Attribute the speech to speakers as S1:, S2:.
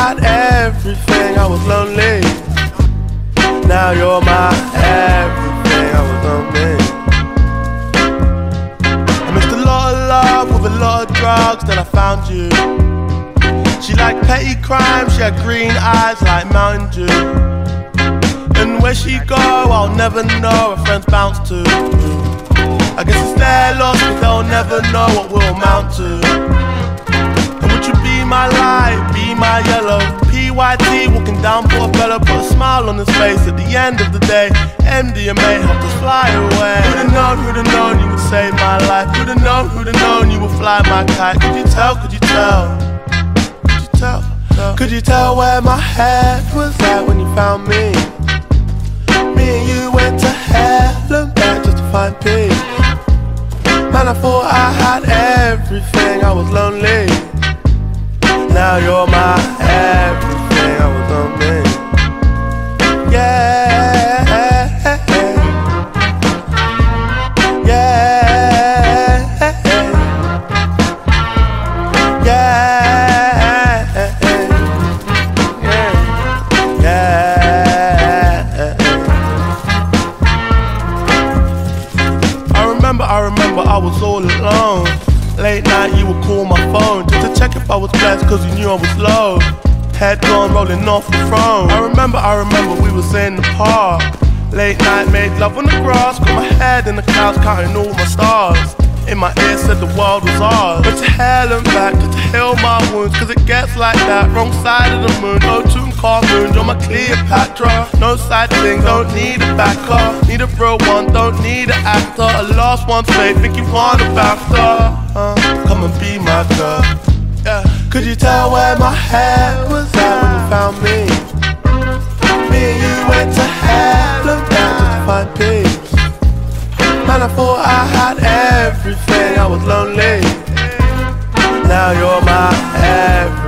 S1: everything, I was lonely. Now you're my everything, I was lonely. I missed a lot of love with a lot of drugs, then I found you. She liked petty crime, she had green eyes like Mountain Dew. And where she go, I'll never know, her friends bounce to. I guess it's their loss, but they'll never know what we'll amount to my light, be my yellow. PYT walking down Portobello, put a smile on his face at the end of the day. MDMA helped us fly away. Who'd have known, who'd have known you would save my life? Who'd have known, who'd have known you would fly my kite? Could you tell, could you tell? Could you tell? Could you tell where my head was at when you found me? Me and you went to hell and back just to find peace. Man, I thought I had everything, I was lonely. Now you're my everything. I was on me. Yeah. Yeah. Yeah. Yeah. I remember, I remember I was all alone. Late night, you would call my phone just to check if I was blessed, cause you knew I was low. Head gone rolling off the throne. I remember, I remember we was in the park. Late night, made love on the grass, got my head in the clouds, counting all my stars. In my ear said the world was ours. But to hell and back, to heal my wounds, cause it gets like that. Wrong side of the moon, no Tutankhamun, you're my Cleopatra. No side thing, don't need a backer. Need a real one, don't need an actor. A lost one's faith, think you want a uh, come and be my girl. Yeah. Could you tell where my head was at when you found me? Me and you went to hell and just to find peace. Man, I thought I had everything, I was lonely. Now you're my everything.